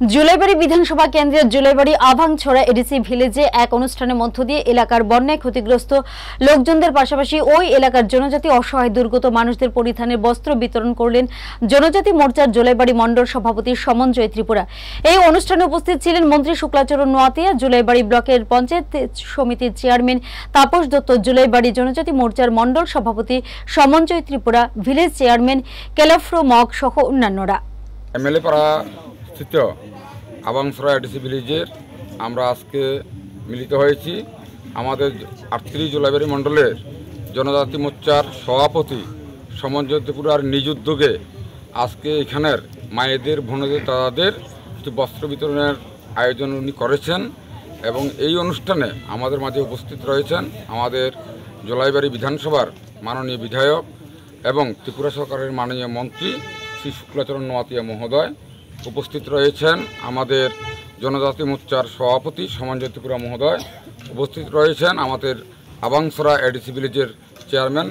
জুলাইবাড়ি বিধানসভা কেন্দ্রের জুলাইবাড়ি আভাংছড়া এডিসি ভিলেজে এক অনুষ্ঠানের মধ্য দিয়ে এলাকার বন্যায় ক্ষতিগ্রস্ত লোকজনদের পাশাপাশি ওই এলাকার জনজাতি অসহায় দুর্গত মানুষদের পরিধানের বস্ত্র বিতরণ করলেন জনজাতি মোর্চার জুলাইবাড়ি মণ্ডল সভাপতি সমন জয় ত্রিপুরা। এই অনুষ্ঠানে উপস্থিত ছিলেন মন্ত্রী শুক্লাচরণ নোয়াতিয়া, জুলাইবাড়ি ব্লকের পঞ্চায়েত সমিতির চেয়ারম্যান তাপস দত্ত, জুলাইবাড়ি জনজাতি মোর্চার মণ্ডল সভাপতি Saman Joy Tripura, village chairman কেলাফ্রো mug সহ অন্যান্যরা। স্থিত আবাংসরা এডিসি ভিলেজের আমরা আজকে মিলিত হয়েছি। আমাদের আটত্রিশ জুলাইবাড়ি মণ্ডলের জনজাতি মোর্চার সভাপতি সমঞ্জয় ত্রিপুরার নিজ উদ্যোগে আজকে এখানের মায়েদের, বোনদের, দাদাদের একটি বস্ত্র বিতরণের আয়োজন উনি করেছেন এবং এই অনুষ্ঠানে আমাদের মাঝে উপস্থিত রয়েছেন আমাদের জলাইবাড়ি বিধানসভার মাননীয় বিধায়ক এবং ত্রিপুরা সরকারের মাননীয় মন্ত্রী শ্রী শুক্লাচরণ নোয়াতিয়া মহোদয়। উপস্থিত রয়েছেন আমাদের জনজাতি মোর্চার সভাপতি সমাঞ্জয় ত্রিপুরা মহোদয়। উপস্থিত রয়েছেন আমাদের আবাংসরা এডিসি ভিলেজের চেয়ারম্যান